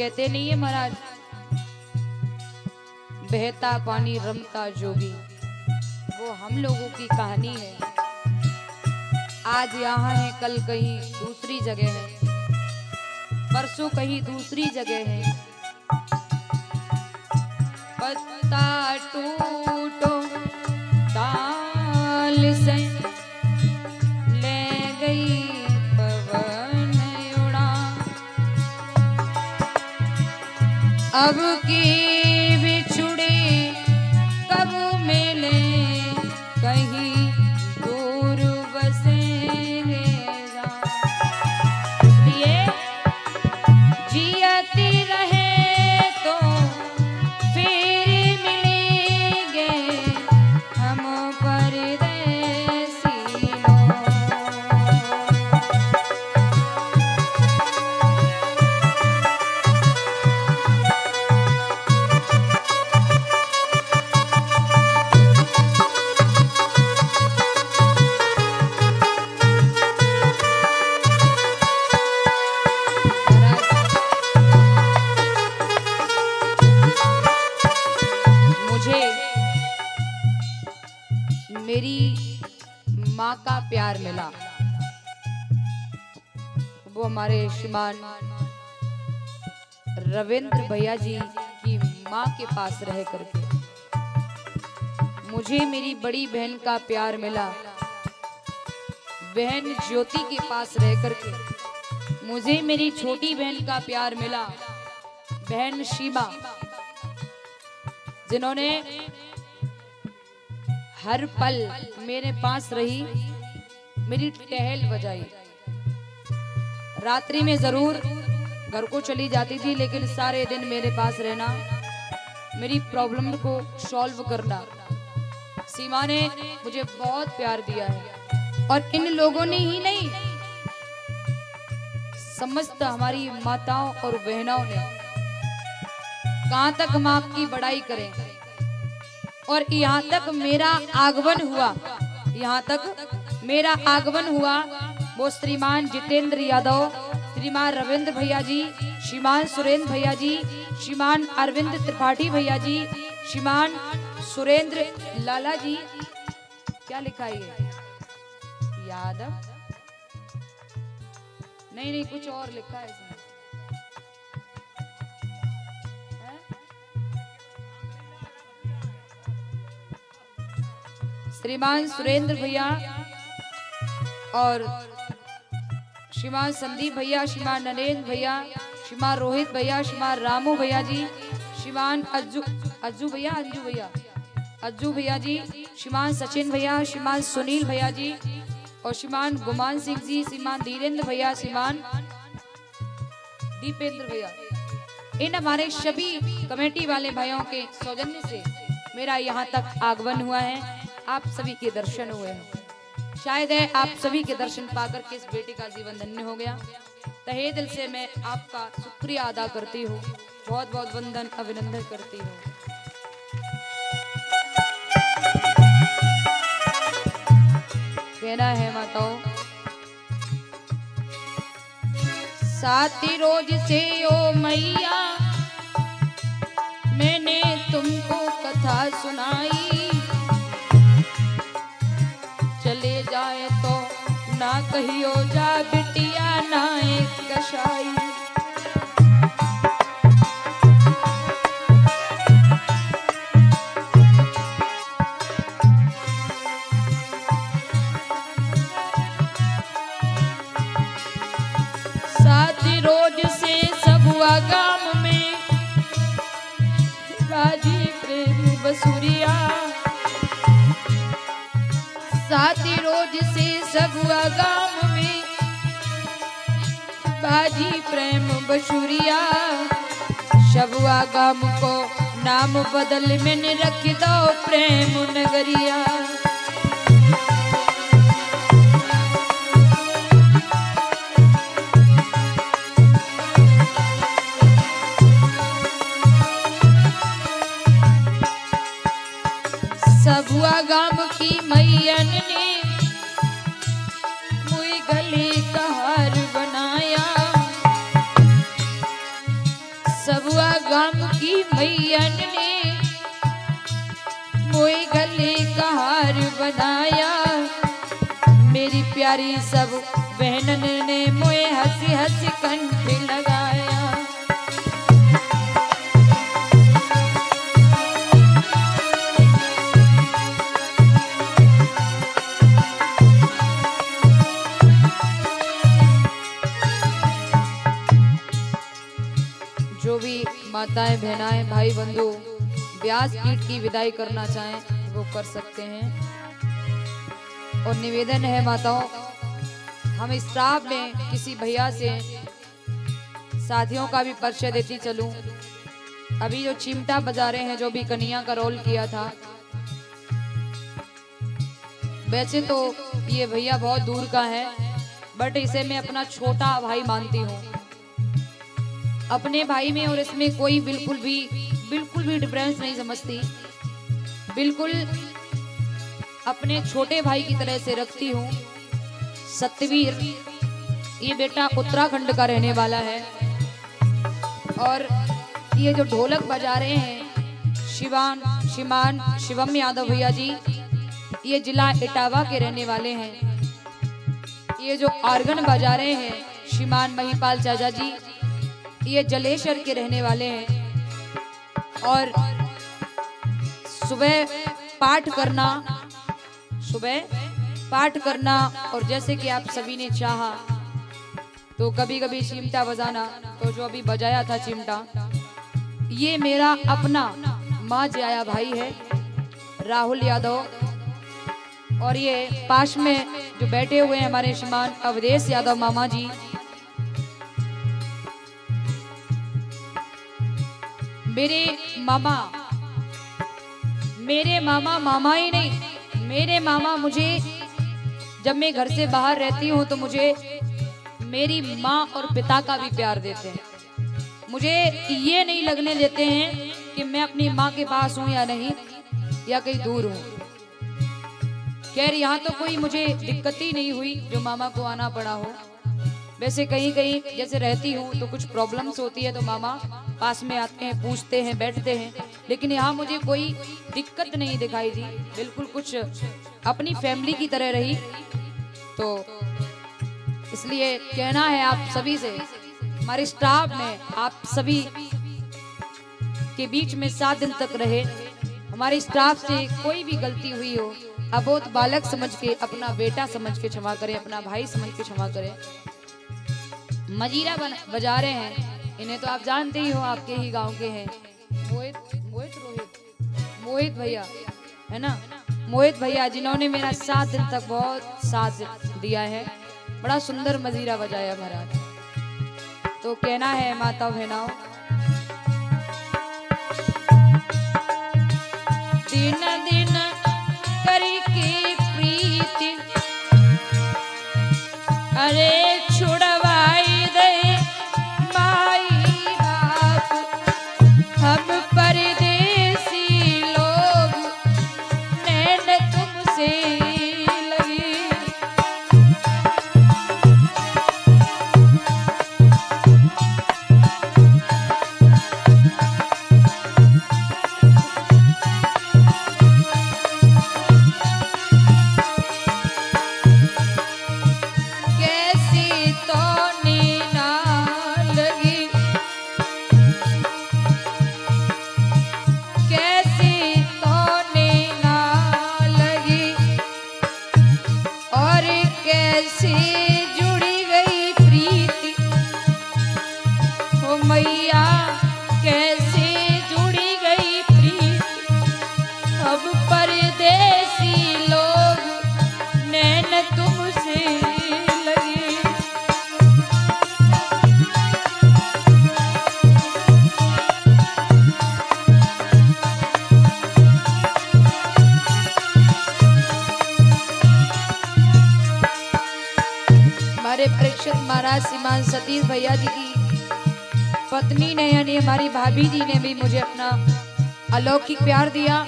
कहते नहीं है महाराज? बहता पानी रमता जोगी। वो हम लोगों की कहानी है। आज यहाँ है, कल कहीं दूसरी जगह है। परसों कहीं दूसरी जगह है। पत्ता टूटो, ताल से अब की श्रीमान रविंद्र भैया जी की माँ के पास रह करके। मुझे मेरी बड़ी बहन का प्यार मिला। बहन ज्योति के पास रह करके मुझे मेरी छोटी बहन का प्यार मिला। बहन शीबा जिन्होंने हर पल मेरे पास रही, मेरी टहल बजाई। रात्रि में ज़रूर घर को चली जाती थी, लेकिन सारे दिन मेरे पास रहना, मेरी प्रॉब्लम को सॉल्व करना, सीमा ने मुझे बहुत प्यार दिया है। और इन लोगों ने ही नहीं, समस्त हमारी माताओं और बहनों ने कहाँ तक हम आपकी बड़ाई करें? और यहाँ तक मेरा आगमन हुआ, यहाँ तक मेरा आगमन हुआ वो श्रीमान जितेंद्र यादव, श्रीमान रविंद्र भैया जी, श्रीमान सुरेंद्र भैया जी, श्रीमान अरविंद त्रिपाठी भैया जी, श्रीमान सुरेंद्र लाला जी। क्या लिखा है यादव? नहीं नहीं, कुछ और लिखा है इसमें। श्रीमान सुरेंद्र भैया और श्रीमान संदीप भैया, श्रीमान नरेंद्र भैया, श्रीमान रोहित भैया, श्रीमान रामू भैया जी, श्रीमान अज्जू अज्जू भैया, अंजू भैया, अज्जू भैया जी, श्रीमान सचिन भैया, श्रीमान सुनील भैया जी, और श्रीमान गुमान सिंह जी, श्रीमान धीरेन्द्र भैया, श्रीमान दीपेंद्र भैया। इन हमारे सभी कमेटी वाले भाइयों के सौजन्य से मेरा यहाँ तक आगमन हुआ है। आप सभी के दर्शन हुए हैं। शायद है आप सभी के दर्शन पाकर के इस बेटी का जीवन धन्य हो गया। तहे दिल से मैं आपका शुक्रिया अदा करती हूँ। बहुत बहुत वंदन, अभिनंदन करती हूँ। कहना है माताओं, साथी रोज से ओ मैया, मैंने तुमको कथा सुनाई। कहियो जा बिटिया नाए एक बाजी प्रेम बशुरिया शबुआ गाम को नाम बदल मैंने रख दो प्रेम नगरिया। की मैयन ने मोई गली का हार बनाया। मेरी प्यारी सब बहनन ने मोए हसी हसी कंठ माताएँ, बहनाएँ भाई बंधु ब्यास पीठ की विदाई करना चाहें, वो कर सकते हैं। और निवेदन है माताओं, हम स्टाफ में किसी भैया से साथियों का भी परिचय देती चलूँ। अभी जो चिमटा बजा रहे हैं, जो भी कन्या का रोल किया था, वैसे तो ये भैया बहुत दूर का है, बट इसे मैं अपना छोटा भाई मानती हूँ। अपने भाई में और इसमें कोई बिल्कुल भी बिल्कुल भी डिफरेंस नहीं समझती। बिल्कुल अपने छोटे भाई की तरह से रखती हूँ। सत्यवीर, ये बेटा उत्तराखंड का रहने वाला है। और ये जो ढोलक बजा रहे हैं, शिवान शिमान शिवम यादव भैया जी, ये जिला इटावा के रहने वाले हैं। ये जो आर्गन बजा रहे हैं, श्रीमान महिपाल चाचा जी ये जलेश्वर के रहने वाले हैं। और सुबह पाठ करना, सुबह पाठ करना, और जैसे कि आप सभी ने चाहा तो कभी कभी चिमटा बजाना तो जो अभी बजाया था चिमटा, ये मेरा अपना माँ जाया भाई है, राहुल यादव। और ये पास में जो बैठे हुए हैं हमारे श्रीमान अवधेश यादव मामा जी मेरे मामा मेरे मामा मामा ही नहीं, मेरे मामा मुझे, जब मैं घर से बाहर रहती हूँ तो मुझे मेरी माँ और पिता का भी प्यार देते हैं। मुझे ये नहीं लगने देते हैं कि मैं अपनी माँ के पास हूँ या नहीं, या कहीं दूर हूँ। खैर, यहाँ तो कोई मुझे दिक्कत ही नहीं हुई जो मामा को आना पड़ा हो। वैसे कहीं कहीं जैसे रहती हूँ तो कुछ प्रॉब्लम्स होती है तो मामा पास में आते हैं, पूछते हैं, बैठते हैं। लेकिन यहाँ मुझे कोई दिक्कत नहीं दिखाई दी। बिल्कुल कुछ अपनी फैमिली की तरह रही। तो इसलिए कहना है आप सभी से, हमारे स्टाफ में आप सभी के बीच में सात दिन तक रहे। हमारे स्टाफ से कोई भी गलती हुई हो अबोध बालक समझ के, अपना बेटा समझ के क्षमा करें, अपना भाई समझ के क्षमा करें। मजीरा बजा रहे हैं। इन्हें तो आप जानते ही हो, आपके ही गाँव के हैं। मोहित मोहित रोहित। मोहित भैया, है ना? मोहित भैया, जिन्होंने मेरा सात दिन तक बहुत साथ दिया है। बड़ा सुंदर मजीरा बजाया महाराज। तो कहना है माता बहनाओं पत्नी ने यानी हमारी भाभी जी ने भी मुझे अपना अलौकिक प्यार दिया।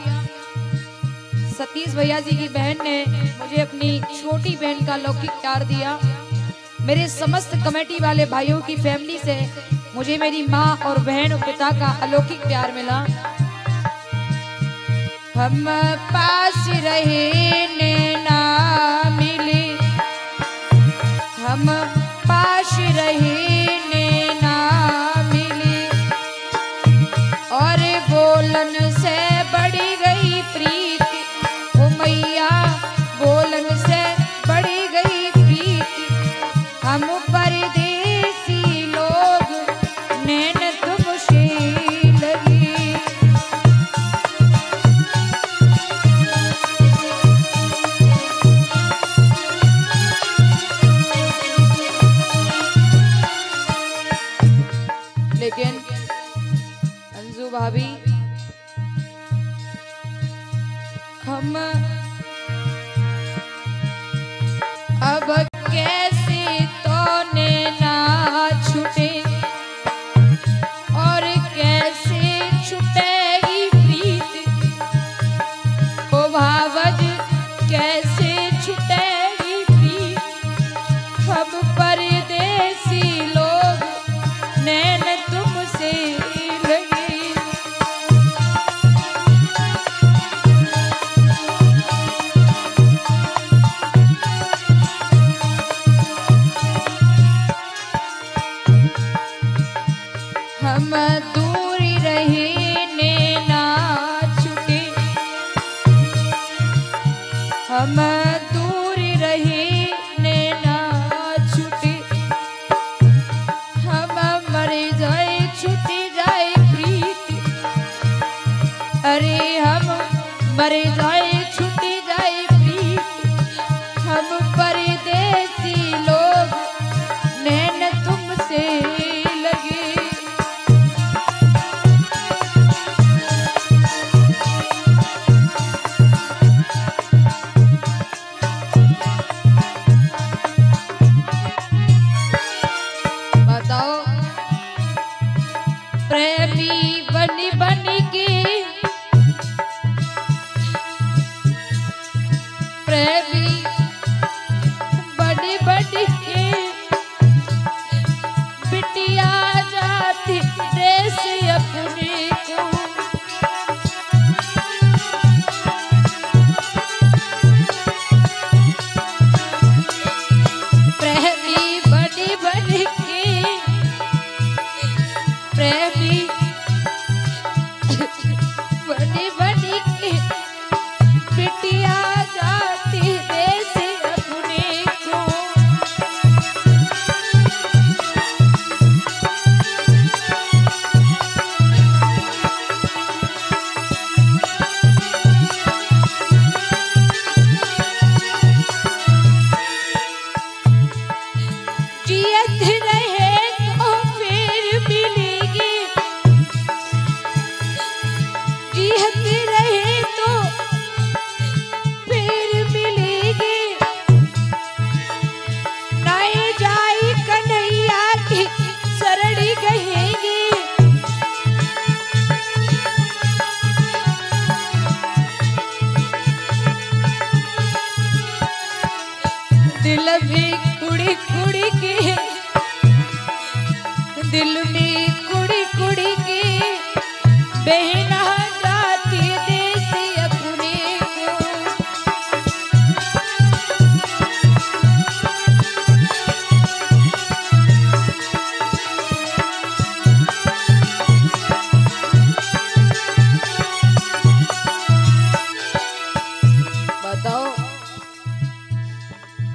सतीश भैया जी की बहन ने मुझे अपनी छोटी बहन का अलौकिक प्यार दिया। मेरे समस्त कमेटी वाले भाइयों की फैमिली से मुझे मेरी माँ और बहन और पिता का अलौकिक प्यार मिला। हम पास रहे ने लेकिन हम प्रेमी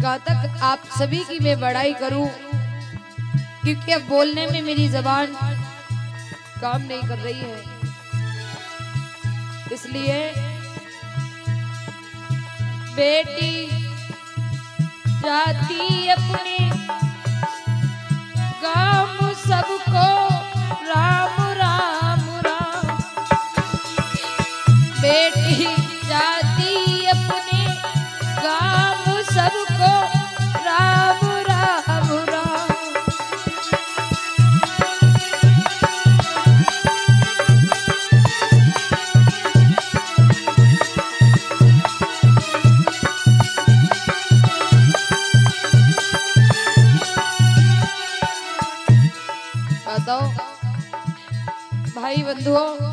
कहाँ तक आप सभी की मैं बड़ाई करूँ, क्योंकि अब बोलने में मेरी जबान काम नहीं कर रही है। इसलिए, बेटी, जाती अपने गाँव सबको भाई बंधुओं,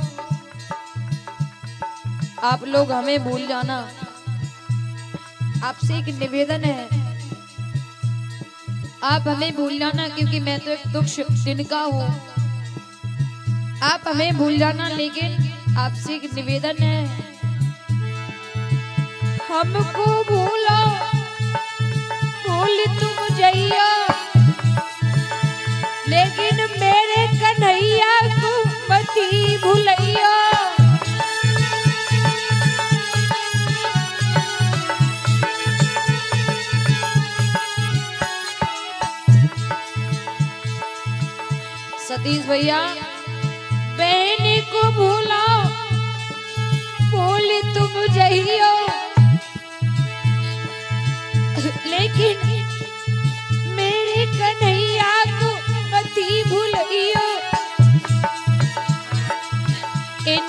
आप लोग हमें भूल जाना। आपसे एक निवेदन है। आप हमें भूल जाना क्योंकि मैं तो एक दुख दिन का हूँ। आप हमें भूल जाना लेकिन आपसे एक निवेदन है। हमको भूलो, भूल तुम जइया। लेकिन मेरे कन्हैया को सतीश भैया बहन को भूलो भूल तुम जइयो। लेकिन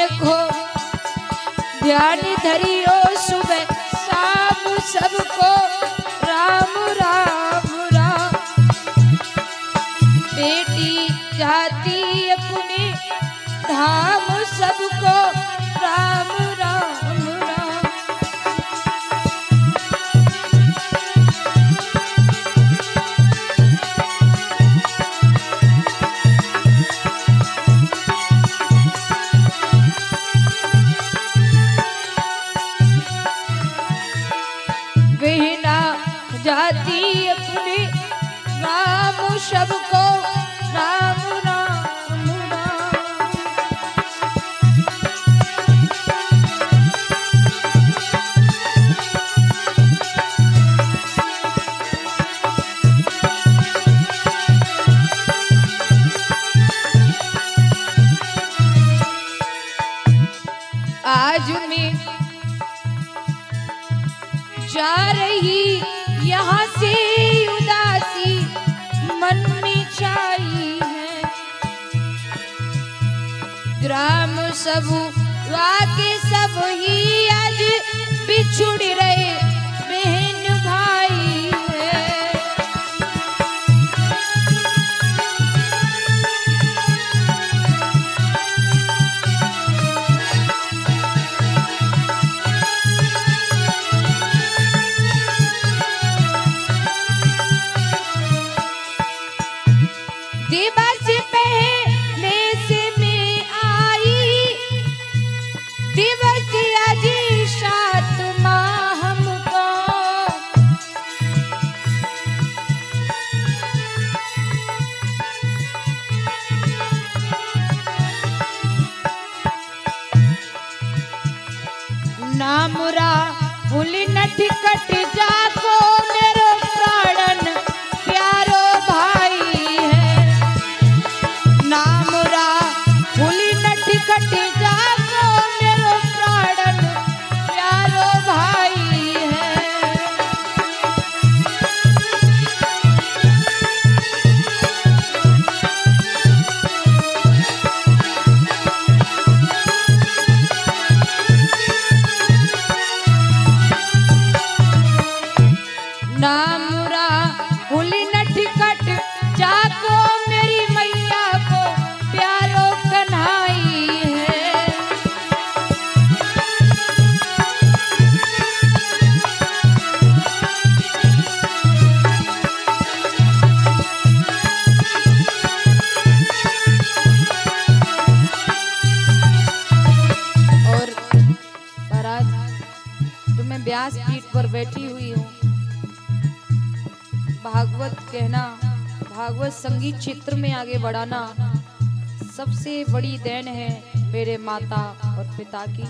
इनको ध्यान धरियो सुबह शाम सबको। संगीत क्षेत्र में आगे बढ़ाना सबसे बड़ी देन है मेरे माता और पिता की।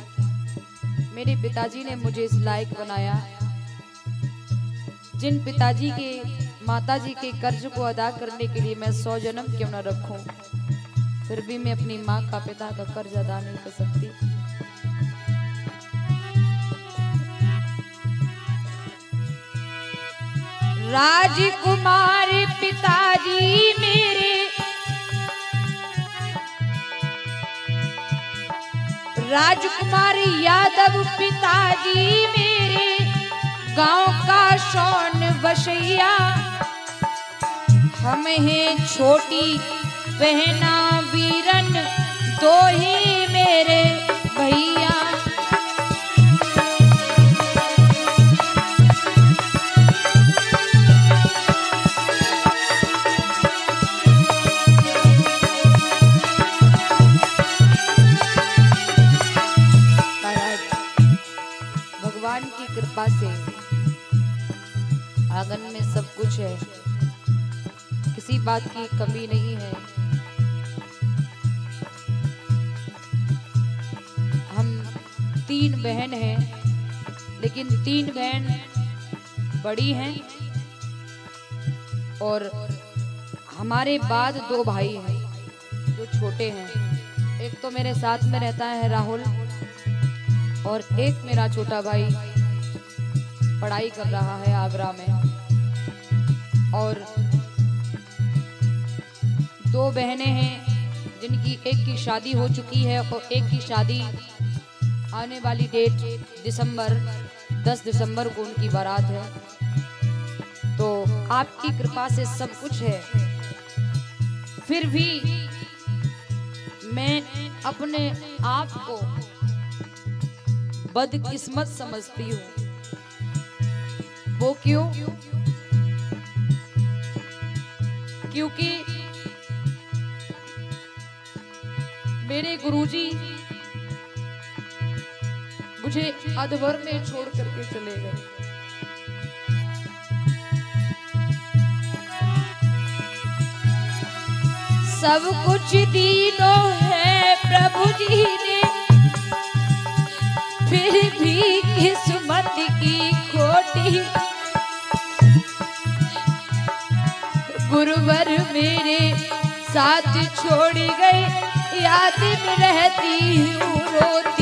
मेरे पिताजी ने मुझे इस लायक बनाया। जिन पिताजी के, माताजी के कर्ज को अदा करने के लिए मैं सौ जन्म क्यों न रखूँ, फिर भी मैं अपनी माँ का पिता का कर्ज अदा नहीं कर सकती। राजकुमार पिताजी मेरे। राजकुमार यादव पिताजी मेरे। गाँव का शौन बसैया। हम हैं छोटी, बहना वीरन, दो ही मेरे। भैया भगवान की कृपा से। आँगन में सब कुछ है। किसी बात की कमी नहीं है। हम तीन बहन हैं, लेकिन तीन बहन बड़ी हैं और हमारे बाद दो भाई हैं, जो छोटे हैं। एक तो मेरे साथ में रहता है राहुल और एक मेरा छोटा भाई। पढ़ाई कर रहा है आगरा में। और दो बहनें हैं जिनकी एक की शादी हो चुकी है और एक की शादी आने वाली डेट दिसंबर 10 दिसंबर को उनकी बारात है। तो आपकी कृपा से सब कुछ है। फिर भी मैं अपने आप को बदकिस्मत समझती हूँ। वो क्यों? क्योंकि मेरे गुरुजी मुझे अधवर में छोड़ करके चले गए। सब कुछ दीनों है प्रभु जी ने। फिर भी किस्मत की खोटी गुरुवर मेरे साथ छोड़ गए। याद में रहती हूँ रोती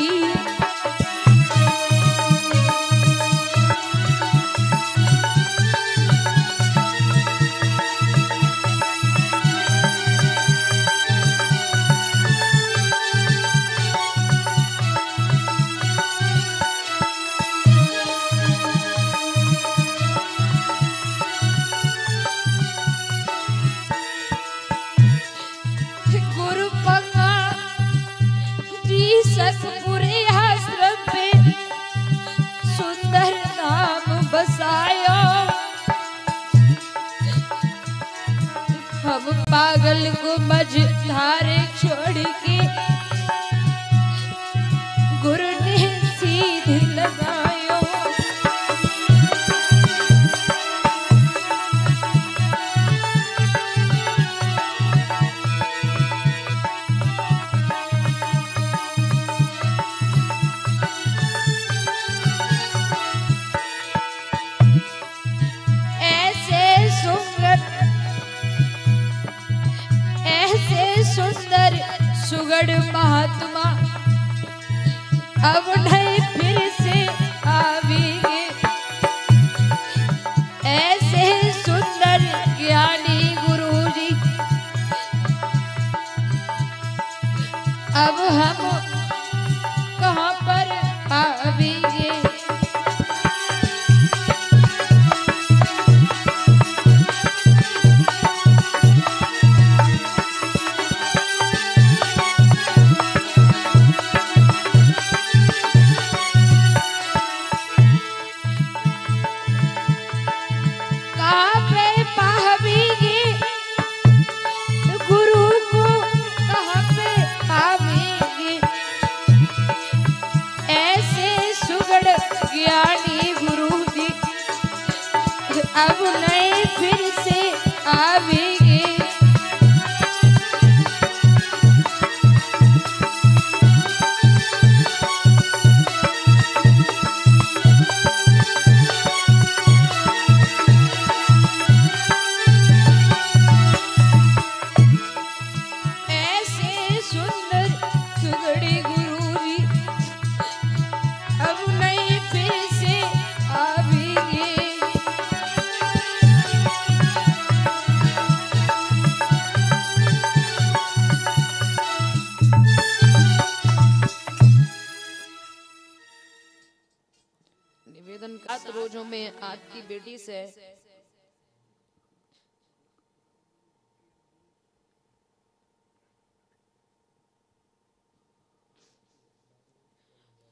रोजों में आपकी बेटी से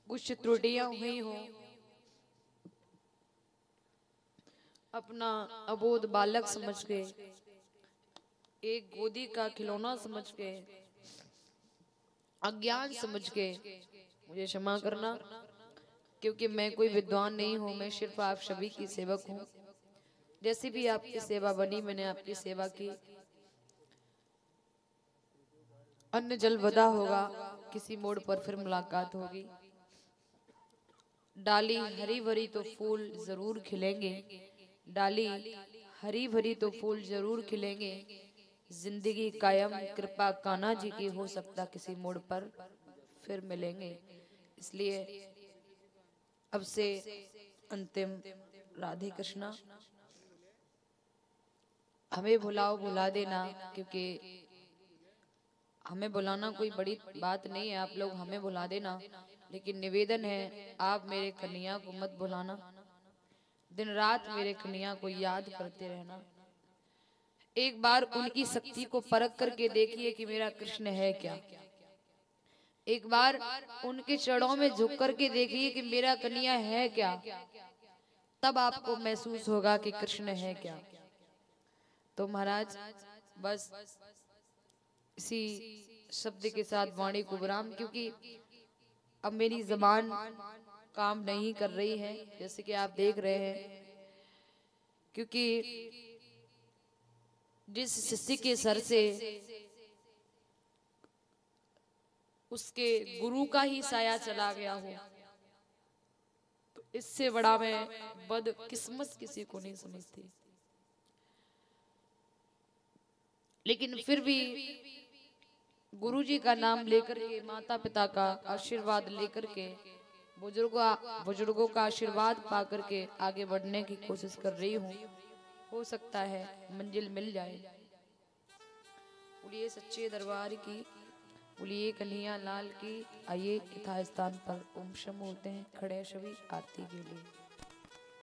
कुछ त्रुटियाँ हुई हो। अपना अबोध बालक समझ के एक गोदी का खिलौना समझ के अज्ञान समझ के मुझे क्षमा करना। क्योंकि मैं कोई विद्वान नहीं हूँ मैं सिर्फ़ आप सभी की सेवक हूँ। जैसी भी आपकी सेवा बनी मैंने आपकी सेवा की। अन्य जल वदा होगा किसी मोड़ पर फिर मुलाकात होगी। डाली हरी भरी तो फूल ज़रूर खिलेंगे। डाली हरी भरी तो फूल ज़रूर खिलेंगे। ज़िंदगी कायम कृपा काना जी की हो सकता किसी मोड़ पर फिर मिलेंगे। इसलिए अब से अंतिम राधे कृष्णा। हमें बुलाओ, बुला देना, क्योंकि हमें बुलाना कोई बड़ी बात नहीं है। आप लोग हमें बुला देना, लेकिन निवेदन है, आप मेरे कन्या को मत बुलाना। दिन रात मेरे कन्या को याद करते रहना। एक बार उनकी शक्ति को परख करके देखिए कि मेरा कृष्ण है क्या। एक बार उनके चरणों में झुक करके देखिए कि मेरा कन्या है क्या। तब आपको महसूस होगा कि कृष्ण है क्या। तो महाराज, बस इसी शब्द के साथ वाणी को विराम, क्योंकि अब मेरी जबान काम नहीं कर रही है, जैसे कि आप देख रहे हैं। क्योंकि जिस शिष्य के सर से उसके गुरु का ही साया चला गया हो। तो इससे बड़ा मैं बद किस्मत किसी को नहीं समझती। लेकिन फिर भी गुरु जी का नाम लेकर के माता पिता का आशीर्वाद लेकर के, बुज़ुर्गों बुज़ुर्गों का आशीर्वाद पा करके आगे बढ़ने की कोशिश कर रही हूँ। हो सकता है मंजिल मिल जाए। बोलिए सच्चे दरबार की बोलिए कलियाँ लाल की, आइए यथा स्थान पर ओम शम होते हैं, खड़े सभी आरती के लिए।